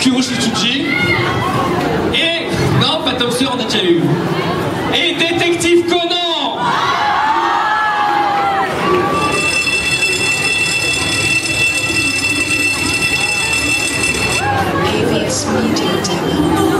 Kuroshitsuji et... Non, pas Tom Sawyer, on a déjà eu. Et Détective Conan. Media